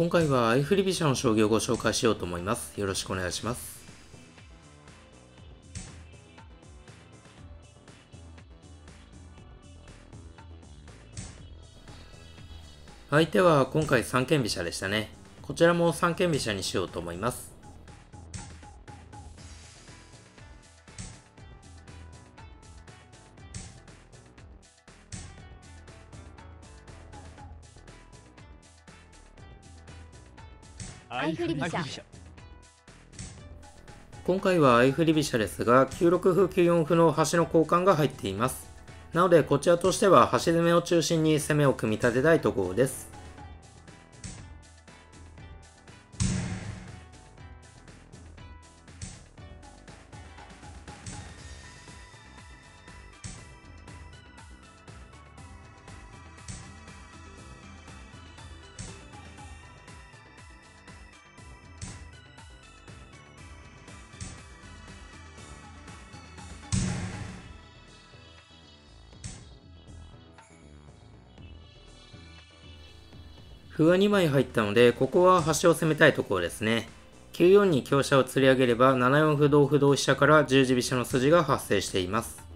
今回はアイフリビシャの将棋をご紹介しようと思います。よろしくお願いします。相手は今回三間飛車でしたね。こちらも三間飛車にしようと思います。相振り飛車今回は相振り飛車ですが9六歩9四歩の端の交換が入っています。なのでこちらとしては端攻めを中心に攻めを組み立てたいところです歩が2枚入ったので、ここは端を攻めたいところですね。9四に香車を釣り上げれば、7四歩同歩同飛車から十字飛車の筋が発生しています。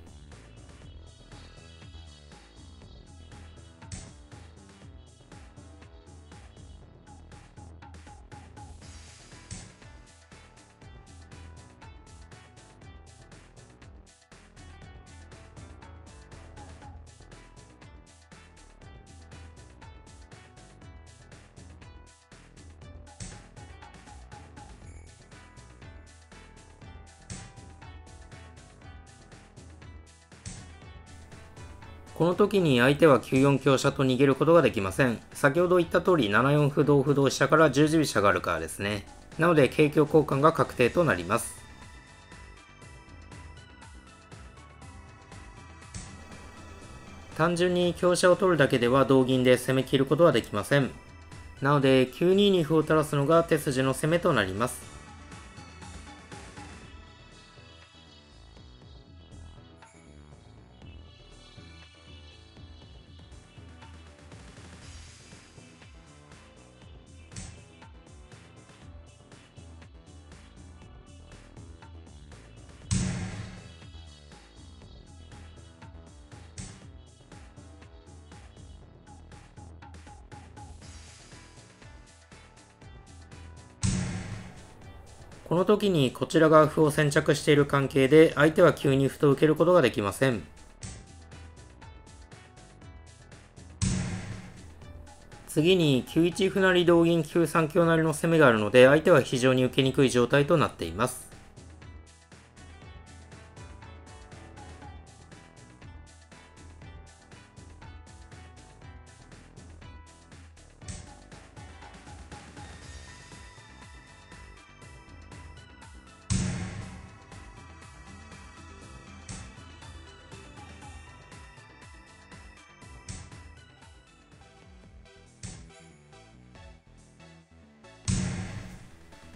この時に相手は9四香車と逃げることができません。先ほど言った通り7四歩同歩同飛車から十字飛車があるからですね。なので景況交換が確定となります。単純に香車を取るだけでは同銀で攻め切ることはできません。なので9二に歩を垂らすのが手筋の攻めとなります。この時にこちらが歩を先着している関係で相手は急に歩と受けることができません。次に9一歩成同銀9三香成の攻めがあるので相手は非常に受けにくい状態となっています。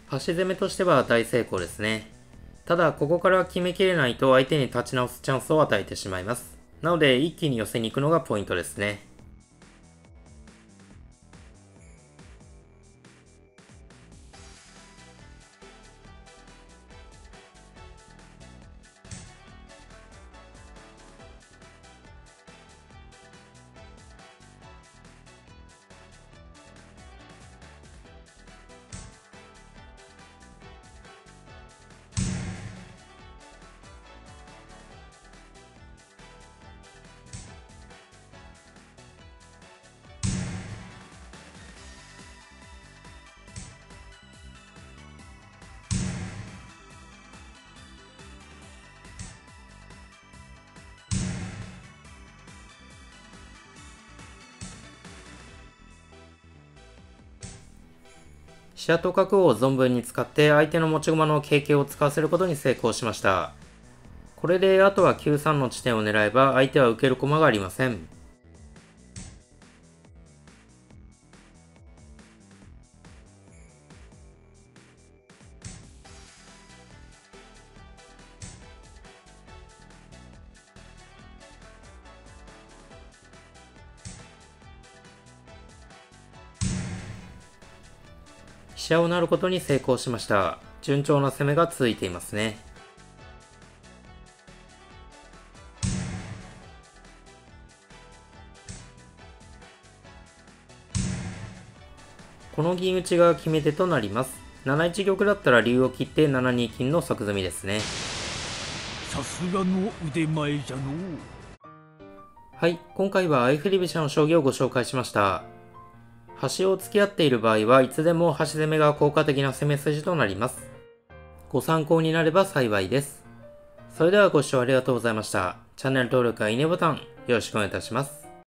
端攻めとしては大成功ですね。ただ、ここから決めきれないと相手に立ち直すチャンスを与えてしまいます。なので、一気に寄せに行くのがポイントですね。飛車と角を存分に使って相手の持ち駒の経験を使わせることに成功しました。これであとは9 3の地点を狙えば相手は受ける駒がありません。飛車を成ることに成功しました。順調な攻めが続いていますね。この銀打ちが決め手となります。7一玉だったら竜を切って7二金の即詰みですね。さすがの腕前じゃのうはい、今回は相振り飛車の将棋をご紹介しました。端を付き合っている場合はいつでも端攻めが効果的な攻め筋となります。ご参考になれば幸いです。それではご視聴ありがとうございました。チャンネル登録やいいねボタンよろしくお願いいたします。